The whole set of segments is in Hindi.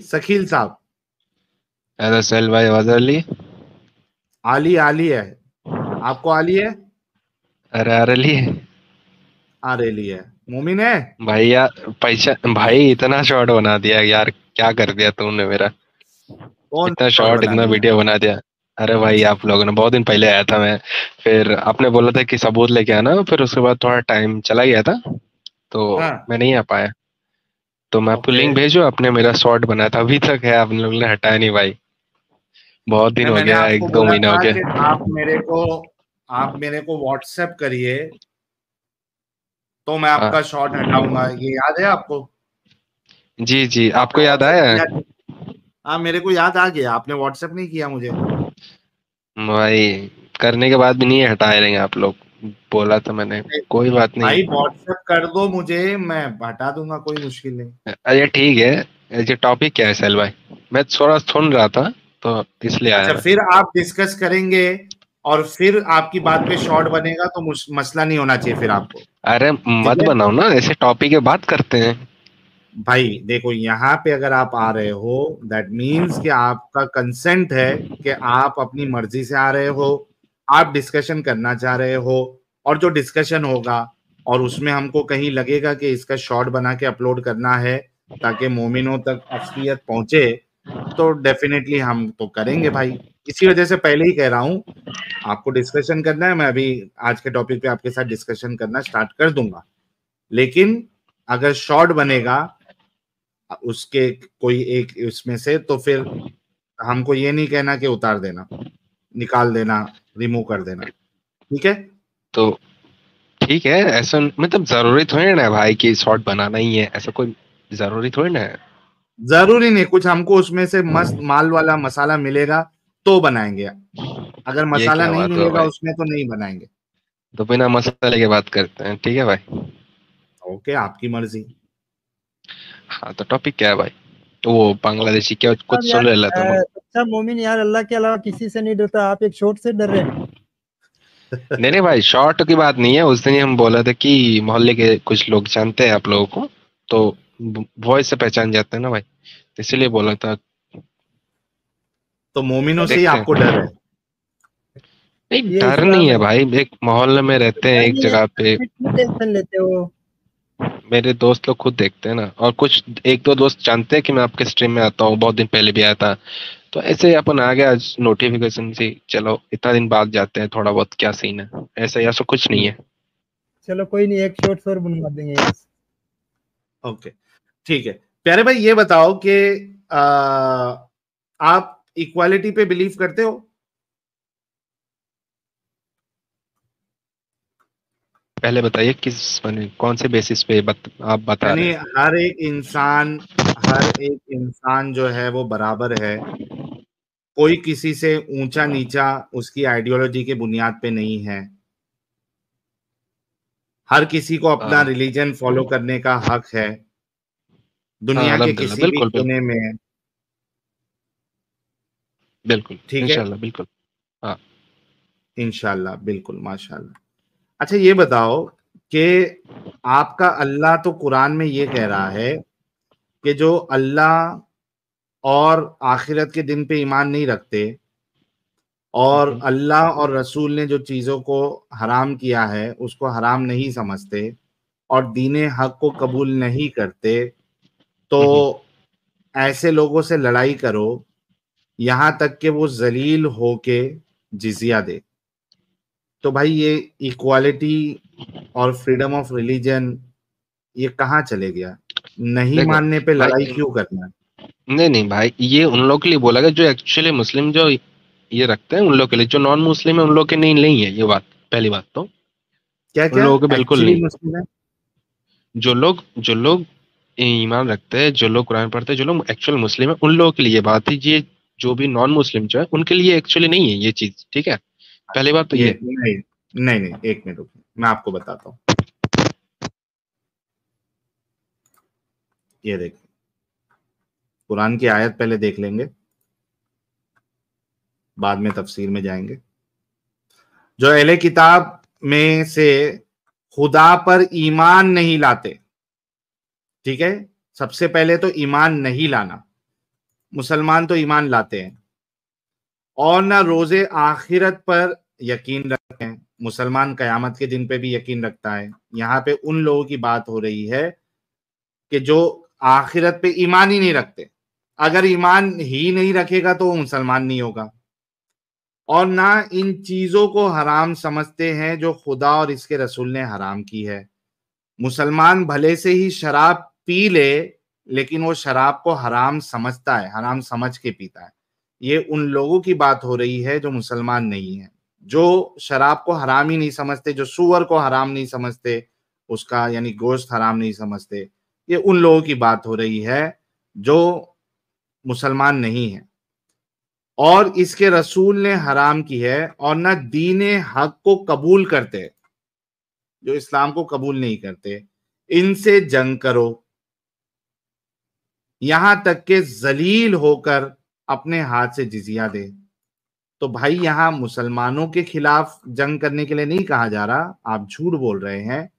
सखील साहब। हेलो सेल भाई आ रही? आली आली है। आपको आली है? अरे रही है। रही है। मोमिन है? भाई यार पैसा भाई इतना शॉर्ट बना दिया यार क्या कर दिया तुमने मेरा? कौन इतना शॉर्ट इतना वीडियो बना दिया। अरे भाई आप लोगों ने बहुत दिन पहले आया था मैं। फिर आपने बोला था कि सबूत लेके आना फिर उसके बाद थोड़ा टाइम चला गया था तो हाँ। मैं नहीं आ पाया। तो मैं आपको लिंक भेजो आपने मेरा शॉर्ट बनाया था। अभी तक है आप लोगों ने हटाया नहीं भाई। बहुत दिन हो गया एक दो महीना हो गया आप मेरे को आप मेरे को व्हाट्सएप करिए तो मैं आपका हाँ। शॉट हटाऊँगा। ये याद है आपको? जी जी। आपको याद आया हाँ? मेरे को याद आ गया। आपने व्हाट्सएप नहीं किया मुझे। भाई करने के बाद भी नहीं हटाए रहेंगे आप लोग। बोला था मैंने कोई बात नहीं। भाई व्हाट्सएप कर दो मुझे मैं हटा दूँगा कोई मुश्किल नहीं। अरे ठीक है ये टॉपिक क्या है सैल भाई? मैं थोड़ा सुन रहा था तो इसलिए आया। अच्छा फिर आप डिस्कस करेंगे और फिर आपकी बात पे शॉर्ट बनेगा तो मसला नहीं होना चाहिए फिर आपको। अरे मत बनाओ ना ऐसे टॉपिक के बात करते हैं। भाई देखो यहाँ पे अगर आप आ रहे हो दैट मीन्स कि आपका कंसेंट है कि आप अपनी मर्ज़ी से आ रहे हो आप डिस्कशन करना चाह रहे हो और जो डिस्कशन होगा, और उसमें हमको कहीं लगेगा कि इसका शॉर्ट बना के अपलोड करना है, ताकि मोमिनों तक असलियत पहुँचे तो डेफिनेटली हम तो करेंगे भाई। इसी वजह से पहले ही कह रहा हूँ, आपको डिस्कशन करना है, मैं अभी आज के टॉपिक पे आपके साथ डिस्कशन करना स्टार्ट कर दूँगा। लेकिन अगर शॉर्ट बनेगा, उसके कोई एक उसमें से तो फिर हमको ये नहीं कहना कि उतार देना, निकाल देना रिमूव कर देना। ठीक है? तो ठीक है ऐसा मतलब ज़रूरी थोड़ी ना है भाई कि शॉर्ट बनाना ही है ऐसा कोई ज़रूरी थोड़ी ना है? ज़रूरी नहीं कुछ हमको उसमें से मस्त माल वाला मसाला मिलेगा तो बनाएँगे अगर मसाला नहीं मिलेगा उसमें तो नहीं बनाएँगे। तो बिना मसाले के बात करते हैं ठीक है भाई? ओके आपकी मर्ज़ी। हाँ तो टॉपिक क्या है भाई? तो वो बांग्लादेशी क्या कुछ सुन रहा था। अच्छा मोमिन यार अल्लाह के अलावा किसी से नहीं डरता आप एक शॉट से डर रहे हैं। नहीं नहीं भाई शॉर्ट की बात नहीं है। उस दिन हम बोला था कि मोहल्ले के कुछ लोग जानते हैं आप लोगों को तो वॉइस से पहचान जाते हैं ना भाई। तो इसीलिए बोला था। तो मोमिनों से ही आपको डर है? नहीं डर नहीं है। भाई। एक मोहल्ले में रहते हैं एक जगह पे। टेंशन लेते हो? मेरे दोस्त लोग खुद देखते हैं ना। और कुछ एक दो दोस्त जानते हैं कि मैं आपके स्ट्रीम में आता हूँ बहुत दिन पहले भी आया था। तो ऐसे ही अपन आ गया आज नोटिफिकेशन से चलो इतना दिन बाद जाते हैं थोड़ा बहुत क्या सीन है? ऐसा ऐसा कुछ नहीं है। चलो कोई नहीं एक शॉट और बनवा देंगे ओके ठीक है। प्यारे भाई ये बताओ कि आप इक्वालिटी पे बिलीव करते हो? पहले बताइए किस माने कौन से बेसिस पे बत, आप बता रहे हैं? हर एक इंसान हर एक इंसान जो है वो बराबर है। कोई किसी से ऊँचा नीचा उसकी आइडियोलॉजी के बुनियाद पे नहीं है। हर किसी को अपना हाँ। रिलीजन फॉलो करने का हक है। दुनिया के किसी भी कोने में। बिल्कुल ठीक है। बिल्कुल। इनशाला बिल्कुल माशाल्लाह। अच्छा ये बताओ कि आपका अल्लाह तो कुरान में ये कह रहा है कि जो अल्लाह और आखिरत के दिन पे ईमान नहीं रखते। और हम्म। अल्लाह और रसूल ने जो चीज़ों को हराम किया है उसको हराम नहीं समझते और दीन हक को कबूल नहीं करते तो ऐसे लोगों से लड़ाई करो यहाँ तक कि वो जलील होके जिजिया दे। तो भाई ये इक्वालिटी और फ्रीडम ऑफ़ रिलीजन ये कहाँ चले गया? नहीं मानने पे लड़ाई क्यों करना? है नहीं नहीं भाई ये उन लोग के लिए बोला गया जो एक्चुअली मुस्लिम जो ये रखते हैं उन लोग के लिए जो नॉन मुस्लिम है उन लोग के नहीं नहीं है ये बात पहली बात तो। क्या क्या? लोगों को बिल्कुल नहीं। जो लोग जो लोग ईमान रखते हैं जो लोग कुरान पढ़ते हैं जो लोग एक्चुअल मुस्लिम है उन लोगों के लिए बात है ये जो भी नॉन मुस्लिम जो है उनके लिए एक्चुअली नहीं है ये चीज़ ठीक है? पहली बात तो ये ये। नहीं नहीं नहीं एक मिनट मैं आपको बताता हूँ। ये देखिए कुरान की आयत पहले देख लेंगे। बाद में तफसीर में जाएँगे। जो अहले किताब में से खुदा पर ईमान नहीं लाते, ठीक है? सबसे पहले तो ईमान नहीं लाना। मुसलमान तो ईमान लाते हैं और ना रोज़े आखिरत पर यकीन रखते हैं। मुसलमान कयामत के दिन पे भी यकीन रखता है। यहाँ पे उन लोगों की बात हो रही है कि जो आखिरत पे ईमान ही नहीं रखते। अगर ईमान ही नहीं रखेगा तो वो मुसलमान नहीं होगा। और ना इन चीज़ों को हराम समझते हैं जो खुदा और इसके रसूल ने हराम की है। मुसलमान भले से ही शराब पी ले, लेकिन वो शराब को हराम समझता है, हराम समझ के पीता है। ये उन लोगों की बात हो रही है जो मुसलमान नहीं है, जो शराब को हराम ही नहीं समझते, जो सुअर को हराम नहीं समझते, उसका यानी गोश्त हराम नहीं समझते। ये उन लोगों की बात हो रही है जो मुसलमान नहीं है। और इसके रसूल ने हराम की है और न दीन हक को कबूल करते, जो इस्लाम को कबूल नहीं करते, इनसे जंग करो। यहाँ तक के जलील होकर अपने हाथ से जिजिया दे। तो भाई, यहाँ मुसलमानों के खिलाफ जंग करने के लिए नहीं कहा जा रहा, आप झूठ बोल रहे हैं।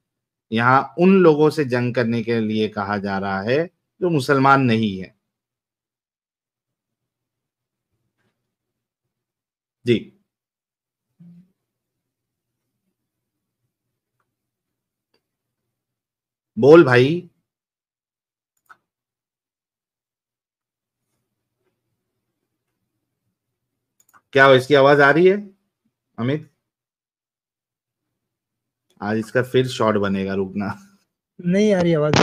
यहाँ उन लोगों से जंग करने के लिए कहा जा रहा है जो मुसलमान नहीं है। जी। बोल भाई। क्या इसकी आवाज़ आ रही है अमित? आज इसका फिर शॉर्ट बनेगा रुकना। नहीं आ रही आवाज़।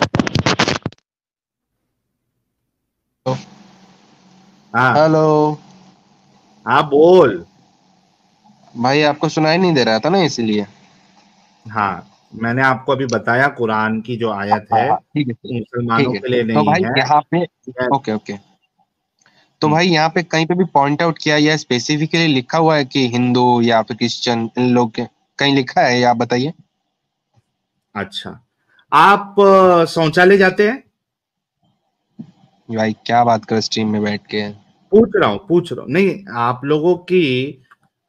हाँ। हेलो। हाँ बोल। भाई आपको सुनाई नहीं दे रहा था ना इसीलिए। हाँ मैंने आपको अभी बताया कुरान की जो आयत है। हाँ, मुसलमानों के लिए तो भाई है। यहाँ पे ओके ओके। तो हम्म। भाई यहाँ पे कहीं पे भी पॉइंट आउट किया या स्पेसिफिकली लिखा हुआ है कि हिंदू या फिर क्रिश्चियन इन लोग के कहीं लिखा है या आप बताइए? अच्छा। आप शौचालय जाते हैं? भाई क्या बात कर स्ट्रीम में बैठ के? पूछ रहा हूँ पूछ रहा हूँ। नहीं आप लोगों की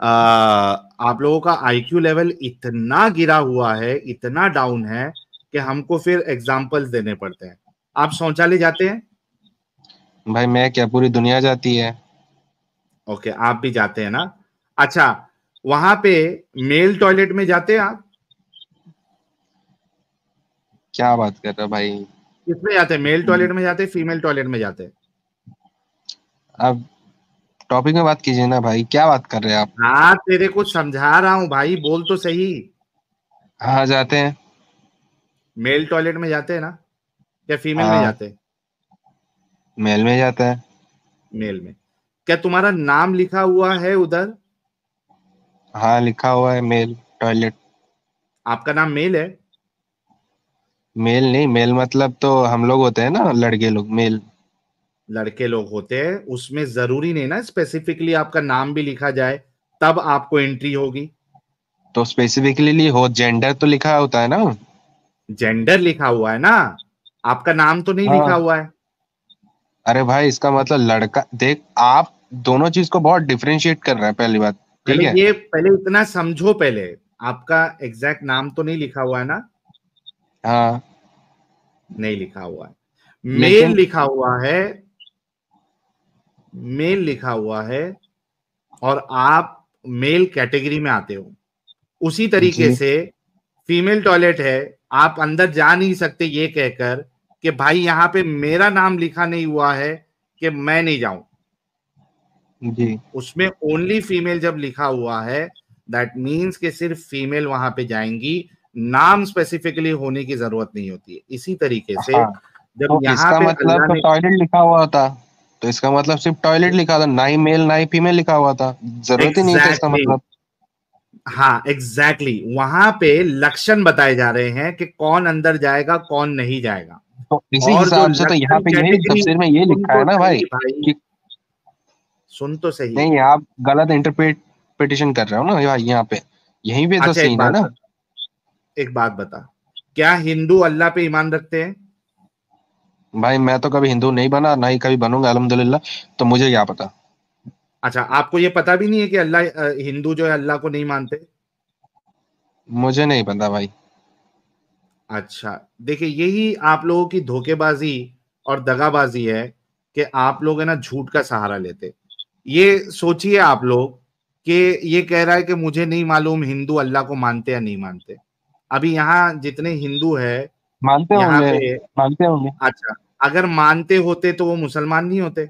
आप लोगों का आईक्यू लेवल इतना गिरा हुआ है इतना डाउन है कि हमको फिर एग्जाम्पल्स देने पड़ते हैं। आप शौचालय जाते हैं? भाई मैं क्या पूरी दुनिया जाती है? ओके आप भी जाते हैं ना? अच्छा वहाँ पे मेल टॉयलेट में जाते हैं आप? क्या बात कर रहा भाई? किसमें जाते हैं? मेल टॉयलेट में जाते हैं फीमेल टॉयलेट में जाते हैं? अब टॉपिक में बात कीजिए ना भाई क्या बात कर रहे हैं आप? हाँ तेरे को समझा रहा हूँ भाई बोल तो सही। हाँ जाते हैं। मेल टॉयलेट में जाते हैं ना? क्या फीमेल हाँ, में। जाते हैं? मेल में जाता है। मेल में। क्या तुम्हारा नाम लिखा हुआ है उधर? हाँ लिखा हुआ है मेल टॉयलेट आपका नाम मेल है? मेल नहीं मेल मतलब तो हम लोग होते हैं ना लड़के लोग मेल लड़के लोग होते हैं उसमें ज़रूरी नहीं ना स्पेसिफिकली आपका नाम भी लिखा जाए तब आपको एंट्री होगी। तो स्पेसिफिकली हो जेंडर तो लिखा होता है ना? जेंडर लिखा हुआ है ना? आपका नाम तो नहीं हाँ। लिखा हुआ है। अरे भाई इसका मतलब लड़का देख आप दोनों चीज़ को बहुत डिफ्रेंशिएट कर रहे हैं पहली बात ठीक है? ये पहले इतना समझो पहले आपका एग्जैक्ट नाम तो नहीं लिखा हुआ है ना? हाँ। नहीं लिखा हुआ है। मेल लिखा हुआ है मेल लिखा हुआ है और आप मेल कैटेगरी में आते हो। उसी तरीके से फीमेल टॉयलेट है आप अंदर जा नहीं सकते ये कहकर कि भाई यहाँ पे मेरा नाम लिखा नहीं हुआ है कि मैं नहीं जाऊँ। जी। उसमें ओनली फीमेल जब लिखा हुआ है दैट मीन्स कि सिर्फ़ फीमेल वहाँ पे जाएँगी। नाम स्पेसिफिकली होने की ज़रूरत नहीं होती। है इसी तरीके से हाँ, जब तो यहाँ पे मतलब तो टॉयलेट लिखा हुआ था। तो इसका मतलब सिर्फ़ टॉयलेट लिखा था ना ही मेल ना ही फीमेल लिखा हुआ था। ज़रूरत ही नहीं था इसका मतलब। हाँ एग्जैक्टली exactly. वहाँ पे लक्षण बताए जा रहे हैं कि कौन अंदर जाएगा कौन नहीं जाएगा। तो इसी हिसाब से तो यहाँ पे यही तफसीर में ये लिखा है ना भाई सही भाई। कि- सुन तो सही। नहीं आप गलत इंटरप्रिटेशन कर रहे हो ना भाई यहाँ पे। यहीं पे तो अच्छा एक सीन है ना। एक बात बता। क्या हिंदू अल्लाह पे ईमान रखते हैं? भाई मैं तो कभी हिंदू नहीं बना ना ही कभी बनूँगा अल्हम्दुलिल्लाह। तो मुझे क्या पता? अच्छा आपको ये पता भी नहीं है कि अल्लाह हिंदू जो है अल्लाह को नहीं मानते? मुझे नहीं पता भाई। अच्छा देखिए यही आप लोगों की धोखेबाजी और दगाबाजी है कि आप लोग है ना झूठ का सहारा लेते। ये सोचिए आप लोग कि ये कह रहा है कि मुझे नहीं मालूम हिंदू अल्लाह को मानते या नहीं मानते। अभी यहाँ जितने हिंदू है मानते होंगे मानते होंगे। अच्छा अगर मानते होते तो वो मुसलमान नहीं होते।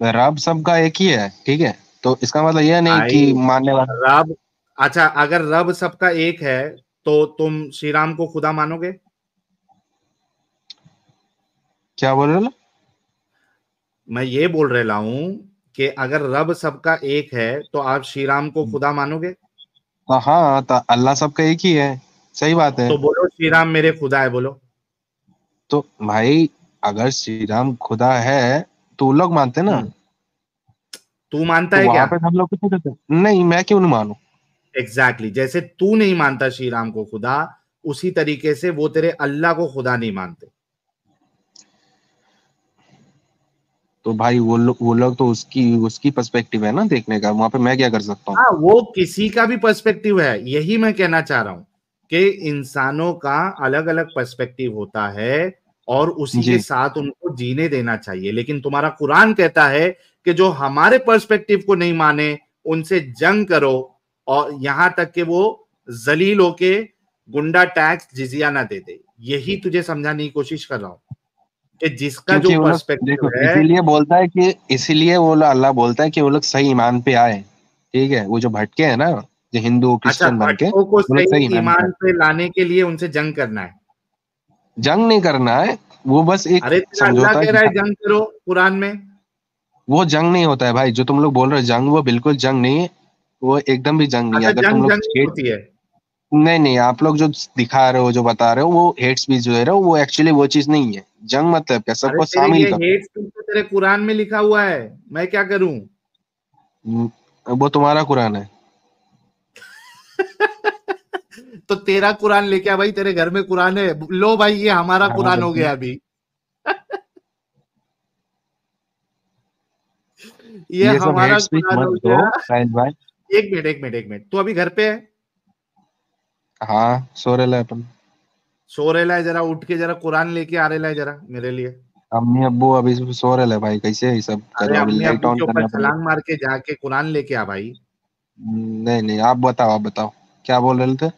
रब सबका एक ही है ठीक है? तो इसका मतलब यह नहीं कि मानने वाला रब अच्छा अगर रब सबका एक है तो तुम श्री राम को खुदा मानोगे? क्या बोल रहे मैं ये बोल रहा हूँ कि अगर रब सबका एक है तो आप श्री राम को खुदा मानोगे? हाँ तो अल्लाह सबका एक ही है। सही बात है। तो बोलो श्री राम मेरे खुदा है बोलो। तो भाई अगर श्री राम खुदा है तो लोग मानते ना? हम्म, तू मानता तो है क्या? पे हम लोग नहीं मैं क्यों नहीं मानू? Exactly exactly. जैसे तू नहीं मानता श्री राम को खुदा उसी तरीके से वो तेरे अल्लाह को खुदा नहीं मानते। तो भाई वो लोग वो लोग तो उसकी उसकी पर्सपेक्टिव है ना देखने का। वहाँ पे मैं क्या कर सकता हूँ? हाँ वो किसी का भी पर्सपेक्टिव है यही मैं कहना चाह रहा हूँ। कि इंसानों का अलग अलग पर्सपेक्टिव होता है और उसी के साथ उनको जीने देना चाहिए। लेकिन तुम्हारा कुरान कहता है कि जो हमारे पर्सपेक्टिव को नहीं माने उनसे जंग करो और यहाँ तक कि वो जलील होके गुंडा टैक्स जिजिया ना दे दे। यही तुझे समझाने की कोशिश कर रहा हूँ कि जिसका जो पर्सपेक्टिव है इसीलिए बोलता है कि इसीलिए वो अल्लाह बोलता है कि वो लोग सही ईमान पे आए। ठीक है वो जो भटके हैं ना हिंदू अच्छा क्रिश्चियन बन के को सही ईमान पे लाने के लिए उनसे जंग करना है। जंग नहीं करना है वो बस एक अरे समझौता कह रहा है जंग करो कुरान में। वो जंग नहीं होता है भाई जो तुम लोग बोल रहे हो जंग वो बिल्कुल जंग नहीं है। वो एकदम भी जंग नहीं है। अच्छा अगर तुम लोग है। नहीं नहीं आप लोग जो दिखा रहे हो जो बता रहे हो वो हेट स्पीच जो है रहे वो एक्चुअली वो चीज़ नहीं है। जंग मतलब क्या? सबको शामिल हेट स्पीच तो तेरे कुरान में लिखा हुआ है। मैं क्या करूँ? वो तुम्हारा कुरान है। तो तेरा कुरान लेके आ भाई तेरे घर में कुरान है। लो भाई ये हमारा हाँ, कुरान हो गया अभी। ये, ये हमारा कुरान हो गया। एक मिनट एक मिनट एक मिनट। तू अभी घर पे है? हाँ सो रहे अपन। सो रहे है जरा उठ के जरा कुरान लेके आ रहे है जरा मेरे लिए। अम्मी अब्बू अभी सो रहे भाई कैसे ये सब? अरे अम्मी अब्बू के ऊपर छलांग मार के जाके कुरान लेके आ भाई। नहीं नहीं आप बताओ आप बताओ। क्या बोल रहे थे?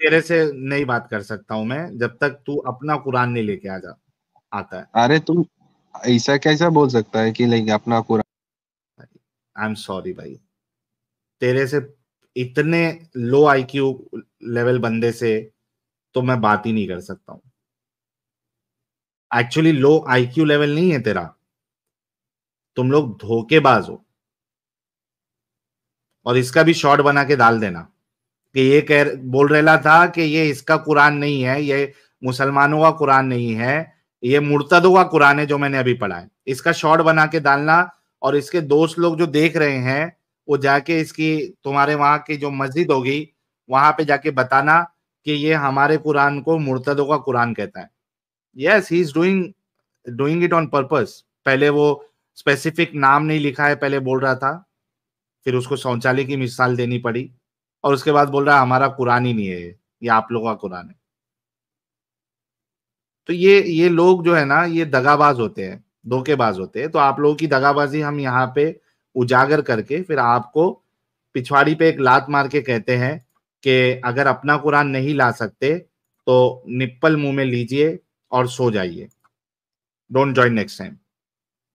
तेरे से नहीं बात कर सकता हूँ मैं जब तक तू अपना कुरान नहीं लेके आ जा आता है। अरे तुम ऐसा कैसा बोल सकता है कि लाइक अपना कुरान? आई एम सॉरी भाई। तेरे से इतने लो आईक्यू लेवल बंदे से तो मैं बात ही नहीं कर सकता हूँ। एक्चुअली लो आईक्यू लेवल नहीं है तेरा। तुम लोग धोखेबाज हो। और इसका भी शॉर्ट बना के डाल देना कि ये कह बोल रहा था कि ये इसका कुरान नहीं है, ये मुसलमानों का कुरान नहीं है, ये मुर्तदों का कुरान है जो मैंने अभी पढ़ा है। इसका शॉर्ट बना के डालना और इसके दोस्त लोग जो देख रहे हैं, वो जाके इसकी, तुम्हारे वहाँ की जो मस्जिद होगी, वहाँ पे जाके बताना कि ये हमारे कुरान को मुर्तदों का कुरान कहता है। Yes he is doing doing it on purpose पहले वो स्पेसिफिक नाम नहीं लिखा है, पहले बोल रहा था। फिर उसको शौचालय की मिसाल देनी पड़ी और उसके बाद बोल रहा है हमारा कुरान ही नहीं है ये आप लोगों का कुरान है। तो ये ये लोग जो है ना, ये दगाबाज होते हैं, धोखेबाज होते हैं। तो आप लोगों की दगाबाजी हम यहाँ पे उजागर करके फिर आपको पिछवाड़ी पे एक लात मार के कहते हैं कि अगर अपना कुरान नहीं ला सकते तो निप्पल मुँह में लीजिए और सो जाइए। Don't join next time